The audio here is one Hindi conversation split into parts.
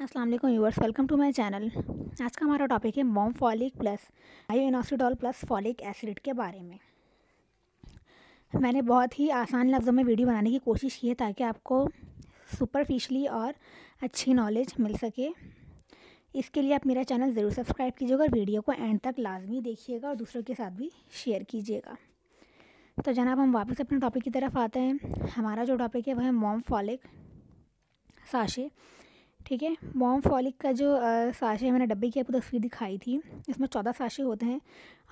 अस्सलाम वालेकुम viewers welcome to my channel आज का हमारा टॉपिक है mom folic plus myoinositol plus folic acid के बारे में। मैंने बहुत ही आसान लफ्ज़ों में वीडियो बनाने की कोशिश की है ताकि आपको सुपरफिशली और अच्छी नॉलेज मिल सके। इसके लिए आप मेरा चैनल ज़रूर सब्सक्राइब कीजिएगा और वीडियो को एंड तक लाजमी देखिएगा और दूसरों के साथ भी शेयर कीजिएगा। तो जनाब, हम वापस अपने टॉपिक की तरफ़ आते हैं। हमारा जो टॉपिक है, वह है मोम फॉलिक साशे ठीक है बॉम फॉलिक का जो साशे मैंने डब्बे की आपको तस्वीर दिखाई थी, इसमें चौदह साशे होते हैं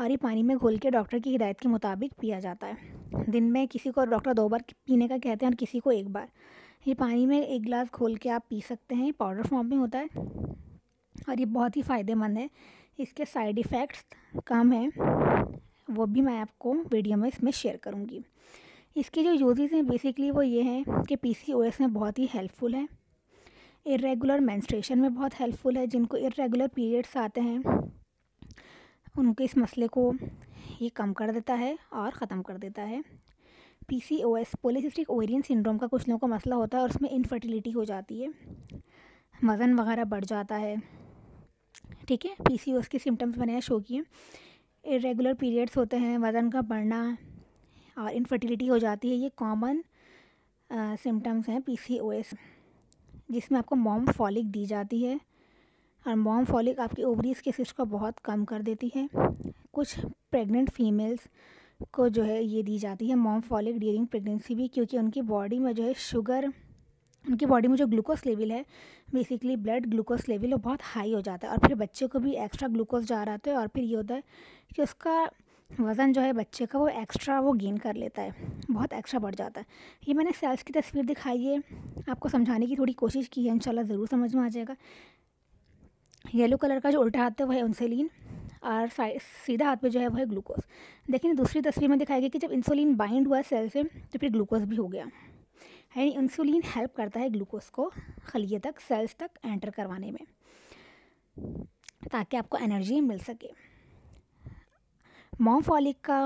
और ये पानी में घोल के डॉक्टर की हिदायत के मुताबिक पिया जाता है। दिन में किसी को डॉक्टर दो बार पीने का कहते हैं और किसी को एक बार। ये पानी में एक गिलास घोल के आप पी सकते हैं पाउडर फॉर्म में होता है और ये बहुत ही फ़ायदेमंद है। इसके साइड इफ़ेक्ट्स कम हैं, वो भी मैं आपको वीडियो में इसमें शेयर करूँगी। इसके जो यूजेस हैं बेसिकली वो ये हैं कि पीसीओएस में बहुत ही हेल्पफुल है। इरेगुलर मेंस्ट्रुएशन में बहुत हेल्पफुल है, जिनको इरेगुलर पीरियड्स आते हैं, उनके इस मसले को ये कम कर देता है और ख़त्म कर देता है। P C O S polycystic ovarian syndrome का कुछ लोगों का मसला होता है और उसमें इनफर्टिलिटी हो जाती है। वज़न वगैरह बढ़ जाता है। ठीक है पी सी ओ एस के सिम्टम्स मैंने शो किए। इरेगुलर पीरियड्स होते हैं, वज़न का बढ़ना और इनफर्टिलिटी हो जाती है, ये कॉमन सिम्टम्स हैं पी सी ओ एस जिसमें आपको मॉम फॉलिक दी जाती है और मॉम फॉलिक आपकी ओवरीज़ के सिस्ट को बहुत कम कर देती है। कुछ प्रेग्नेंट फीमेल्स को जो है ये दी जाती है मॉम फॉलिक ड्यूरिंग प्रेगनेंसी भी, क्योंकि उनकी बॉडी में जो है शुगर, उनकी बॉडी में जो ग्लूकोज लेवल है, बेसिकली ब्लड ग्लूकोज लेवल वो बहुत हाई हो जाता है और फिर बच्चे को भी एक्स्ट्रा ग्लूकोज जा रहा है और फिर ये होता है कि उसका वज़न जो है बच्चे का वो एक्स्ट्रा वो गेन कर लेता है, बहुत एक्स्ट्रा बढ़ जाता है। ये मैंने सेल्स की तस्वीर दिखाई है, आपको समझाने की थोड़ी कोशिश की है, इंशाल्लाह ज़रूर समझ में आ जाएगा। येलो कलर का जो उल्टा हाथ है वह है इंसुलिन और सीधा हाथ पे जो है वह है ग्लूकोज देखिए, दूसरी तस्वीर में दिखाई गई कि जब इंसुलिन बाइंड हुआ सेल से तो फिर ग्लूकोज भी हो गया। है इंसुलिन हेल्प करता है ग्लूकोज को खलिए तक सेल्स तक एंटर करवाने में, ताकि आपको एनर्जी मिल सके। मोमफॉलिक का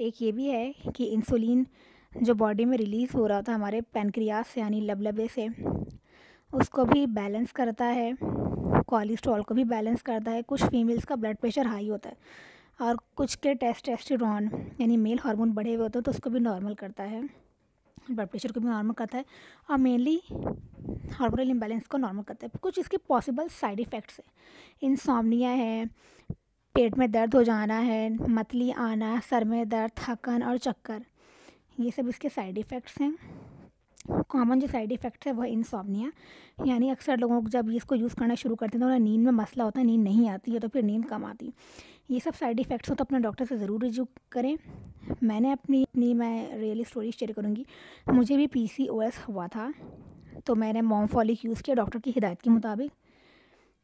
एक ये भी है कि इंसुलिन जो बॉडी में रिलीज़ हो रहा था हमारे पेनक्रियास से, यानी लबलबे से, उसको भी बैलेंस करता है कोलेस्ट्रॉल को भी बैलेंस करता है। कुछ फीमेल्स का ब्लड प्रेशर हाई होता है और कुछ के टेस्टेस्टेरॉन यानी मेल हार्मोन बढ़े हुए होते हैं तो उसको भी नॉर्मल करता है। ब्लड प्रेशर को भी नॉर्मल करता है और मेनली हार्मोनल इम्बैलेंस को नॉर्मल करता है। कुछ इसके पॉसिबल साइड इफ़ेक्ट्स हैं। इंसोमनिया है पेट में दर्द हो जाना है, मतली आना, सर में दर्द, थकन और चक्कर। ये सब इसके साइड इफ़ेक्ट्स हैं। कॉमन जो साइड इफ़ेक्ट्स है वह इंसॉमनिया यानी अक्सर लोगों को जब इसको यूज़ करना शुरू करते हैं तो उन्हें नींद में मसला होता है, नींद नहीं आती है तो फिर नींद कम आती। ये सब साइड इफ़ेक्ट्स हो तो अपने डॉक्टर से ज़रूर रिज्यू करें। मैंने अपनी अपनी मैं रियली स्टोरी शेयर करूँगी। मुझे भी पीसीओएस हुआ था तो मैंने मोमफॉलिक यूज़ किया डॉक्टर की हिदायत के मुताबिक।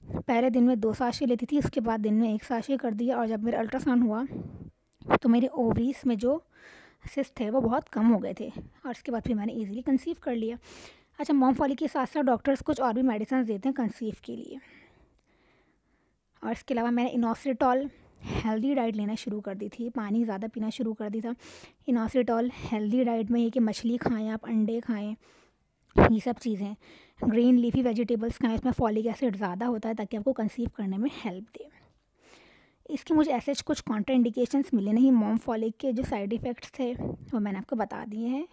पहले दिन में दो साशे लेती थी, उसके बाद दिन में एक साशे कर दिया और जब मेरा अल्ट्रासाउंड हुआ तो मेरे ओवरीज में जो सिस्ट थे वो बहुत कम हो गए थे और उसके बाद फिर मैंने इजीली कंसीव कर लिया। अच्छा मोम फॉली के साथ साथ डॉक्टर्स कुछ और भी मेडिसिन देते हैं कंसीव के लिए। और इसके अलावा मैंने इनोसिटॉल हेल्दी डाइट लेना शुरू कर दी थी, पानी ज़्यादा पीना शुरू कर दी था। इनोसिटॉल हेल्दी डाइट में ये कि मछली खाएँ, आप अंडे खाएँ ये सब चीज़ें ग्रीन लीफी वेजिटेबल्स का इसमें फॉलिक एसिड ज़्यादा होता है ताकि आपको कंसीव करने में हेल्प दे। इसके मुझे ऐसे कुछ कॉन्ट्रा इंडिकेशंस मिले नहीं मोम फॉलिक के जो साइड इफ़ेक्ट्स थे, वो मैंने आपको बता दिए हैं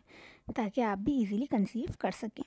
ताकि आप भी इजीली कंसीव कर सकें।